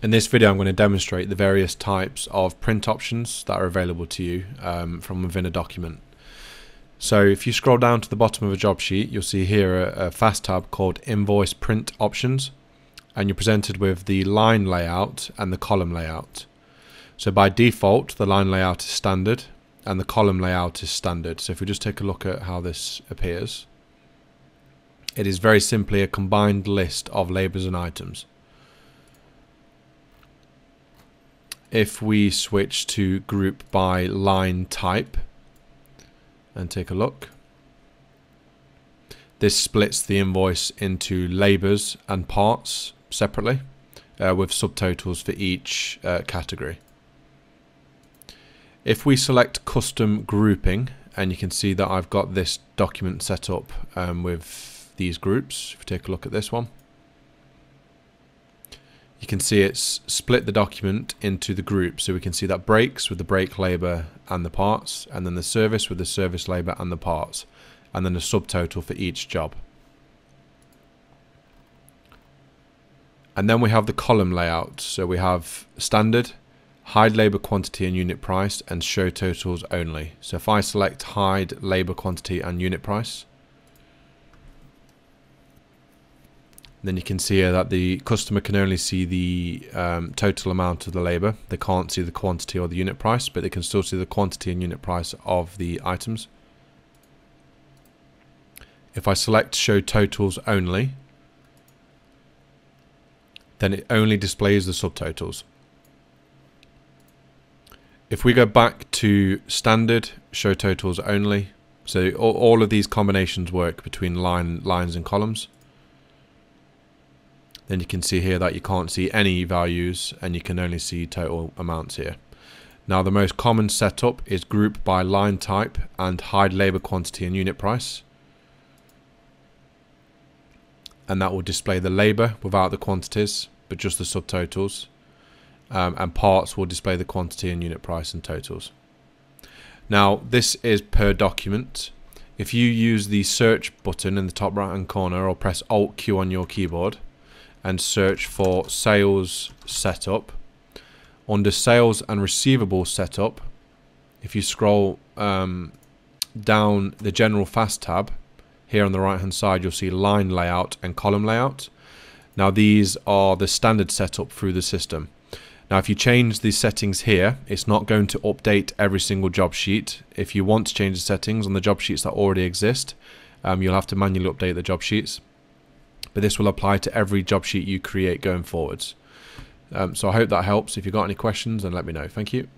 In this video I'm going to demonstrate the various types of print options that are available to you um, from within a document. So if you scroll down to the bottom of a job sheet you'll see here a, a fast tab called invoice print options and you're presented with the line layout and the column layout. So by default the line layout is standard and the column layout is standard. So if we just take a look at how this appears it is very simply a combined list of labours and items. If we switch to group by line type and take a look, this splits the invoice into labours and parts separately uh, with subtotals for each uh, category. If we select custom grouping, and you can see that I've got this document set up um, with these groups, if you take a look at this one, you can see it's split the document into the groups. So we can see that brakes with the brake labour and the parts, and then the service with the service labour and the parts, and then a subtotal for each job. And then we have the column layout. So we have standard, hide labour quantity and unit price, and show totals only. So if I select hide labour quantity and unit price, Then you can see here that the customer can only see the um, total amount of the labor. They can't see the quantity or the unit price, but they can still see the quantity and unit price of the items. If I select show totals only, then it only displays the subtotals. If we go back to standard, show totals only, so all, all of these combinations work between line lines and columns then you can see here that you can't see any values and you can only see total amounts here. Now the most common setup is group by line type and hide labor quantity and unit price. And that will display the labor without the quantities, but just the subtotals. Um, and parts will display the quantity and unit price and totals. Now this is per document. If you use the search button in the top right hand corner or press Alt Q on your keyboard, and search for sales setup. Under sales and receivable setup, if you scroll um, down the general fast tab, here on the right hand side you'll see line layout and column layout. Now these are the standard setup through the system. Now if you change these settings here, it's not going to update every single job sheet. If you want to change the settings on the job sheets that already exist, um, you'll have to manually update the job sheets but this will apply to every job sheet you create going forwards. Um, so I hope that helps. If you've got any questions, then let me know. Thank you.